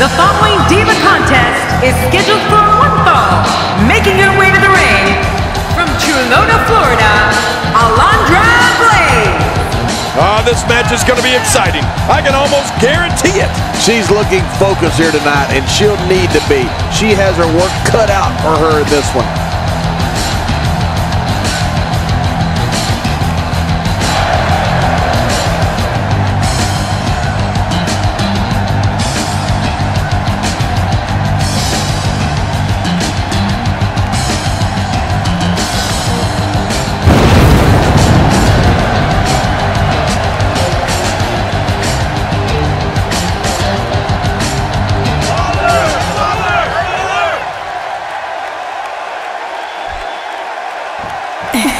The following Diva contest is scheduled for one fall. Making her way to the ring from Chuluota, Florida, Alundra Blayze. Ah, this match is going to be exciting. I can almost guarantee it. She's looking focused here tonight, and she'll need to be. She has her work cut out for her in this one.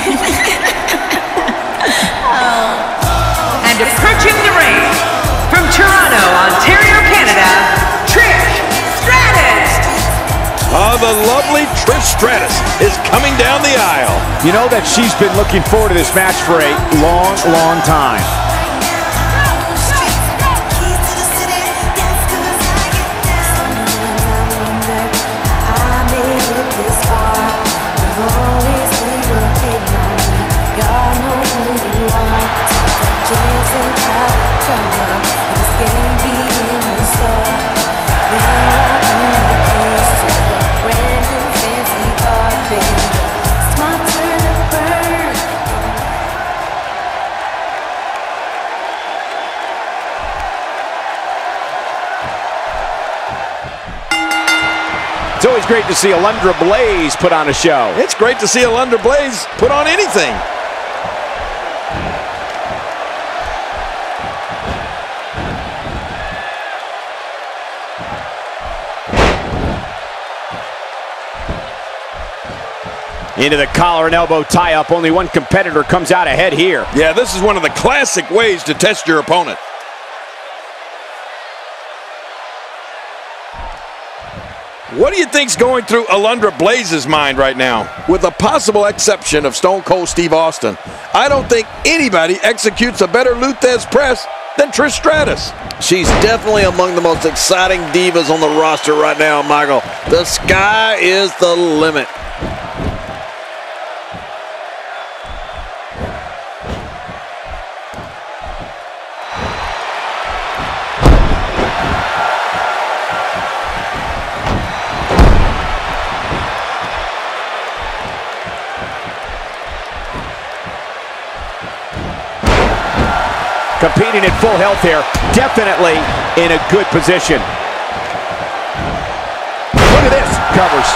And approaching the ring from Toronto, Ontario, Canada, Trish Stratus. Ah, the lovely Trish Stratus is coming down the aisle. You know that she's been looking forward to this match for a long, long time. It's always great to see Alundra Blayze put on a show. It's great to see Alundra Blayze put on anything. Into the collar and elbow tie-up. Only one competitor comes out ahead here. Yeah, this is one of the classic ways to test your opponent. What do you think's going through Alundra Blayze's mind right now? With the possible exception of Stone Cold Steve Austin, I don't think anybody executes a better Lou Thesz press than Trish Stratus. She's definitely among the most exciting divas on the roster right now, Michael. The sky is the limit. Competing at full health here. Definitely in a good position. Look at this. Covers.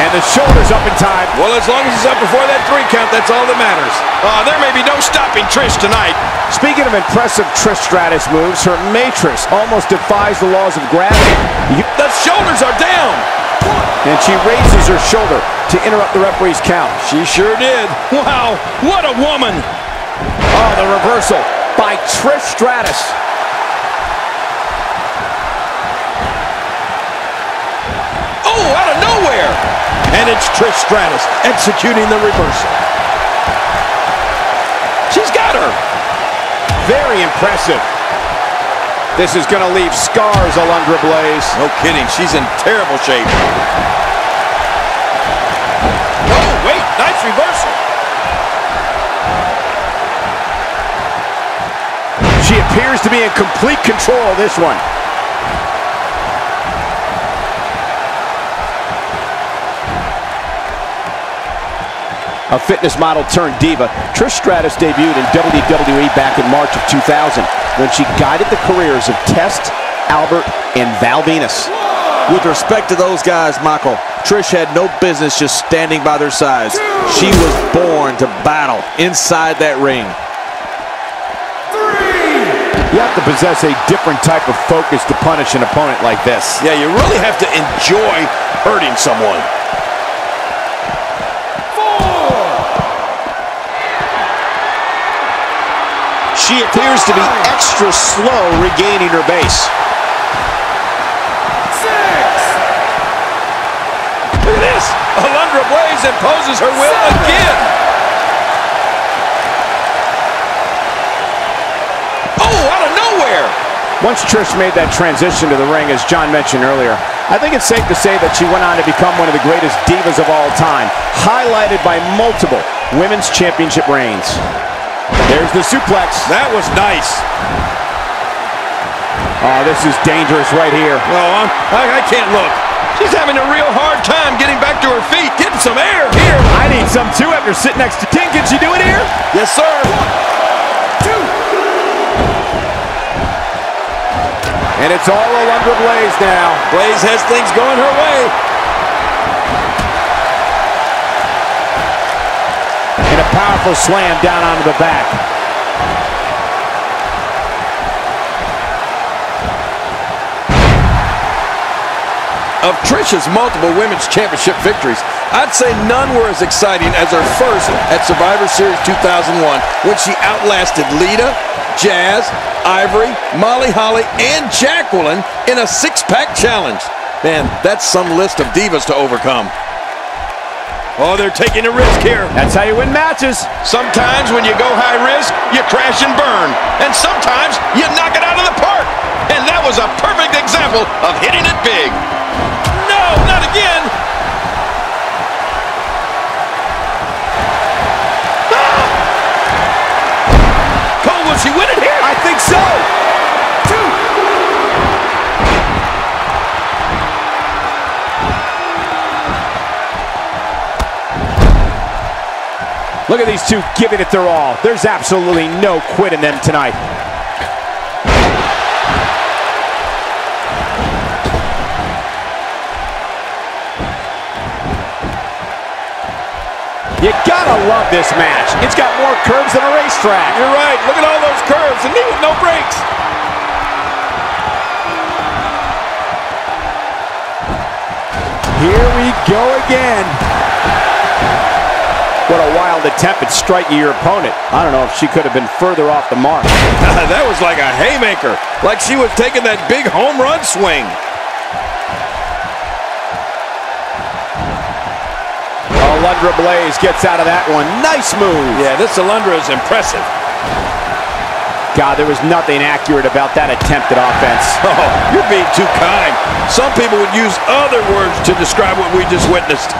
And the shoulders up in time. Well, as long as he's up before that three count, that's all that matters. Uh, there may be no stopping Trish tonight. Speaking of impressive Trish Stratus moves, her matrix almost defies the laws of gravity. You- The shoulders are down. And she raises her shoulder to interrupt the referee's count. She sure did. Wow, what a woman. Oh, the reversal by Trish Stratus. Oh, out of nowhere. And it's Trish Stratus executing the reversal. She's got her. Very impressive. This is going to leave scars, Alundra Blayze. No kidding, she's in terrible shape. Appears to be in complete control of this one. A fitness model turned diva, Trish Stratus debuted in WWE back in March of 2000 when she guided the careers of Test, Albert, and Val Venis. With respect to those guys, Michael, Trish had no business just standing by their sides. She was born to battle inside that ring. You have to possess a different type of focus to punish an opponent like this. Yeah, you really have to enjoy hurting someone. Four. She appears to be extra slow regaining her base. Look at this. Alundra Blayze imposes her will again. Once Trish made that transition to the ring, as John mentioned earlier, I think it's safe to say that she went on to become one of the greatest divas of all time, highlighted by multiple women's championship reigns. There's the suplex. That was nice. Oh, this is dangerous right here. Well, I'm, I, I can't look. She's having a real hard time getting back to her feet, getting some air here. I need some too after sitting next to King. Can she do it here? Yes, sir. And it's all Alundra Blayze now. Blayze has things going her way. And a powerful slam down onto the back. Of Trish's multiple women's championship victories, I'd say none were as exciting as her first at Survivor Series 2001 when she outlasted Lita, Jazz, Ivory, Molly Holly, and Jacqueline in a six-pack challenge. Man, that's some list of divas to overcome. Oh, they're taking a risk here. That's how you win matches. Sometimes when you go high risk, you crash and burn. And sometimes you knock it out of the park. And that was a perfect example of hitting it big. Again. Ah! Cole, will she win it here? I think so. Look at these two giving it their all. There's absolutely no quit in them tonight. You gotta love this match. It's got more curves than a racetrack. You're right. Look at all those curves. And knee with no brakes. Here we go again. What a wild attempt at striking your opponent. I don't know if she could have been further off the mark. that was like a haymaker. Like she was taking that big home run swing. Alundra Blayze gets out of that one. Nice move. Yeah, this Alundra is impressive. God, there was nothing accurate about that attempt at offense. Oh, you're being too kind. Some people would use other words to describe what we just witnessed.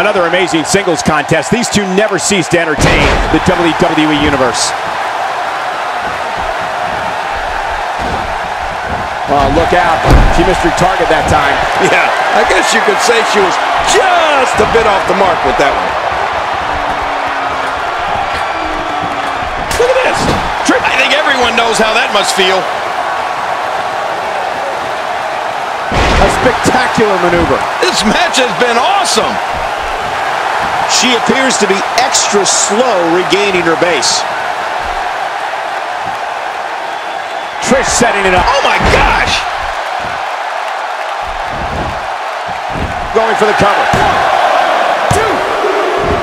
Another amazing singles contest. These two never cease to entertain the WWE Universe. Oh, look out. She missed her target that time. Yeah, I guess you could say she was just a bit off the mark with that one. Look at this. I think everyone knows how that must feel. A spectacular maneuver. This match has been awesome. She appears to be extra slow regaining her base. Trish setting it up. Oh my gosh. Going for the cover. One, two,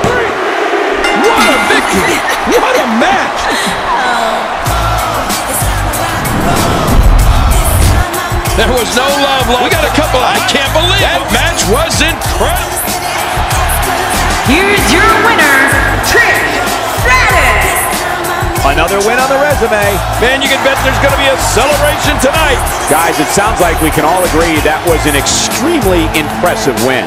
three. What a victory. What a match. There was no love lost. We got a couple. I can't believe that match was incredible. Here's Another win on the resume. Man, you can bet there's going to be a celebration tonight. Guys, it sounds like we can all agree that was an extremely impressive win.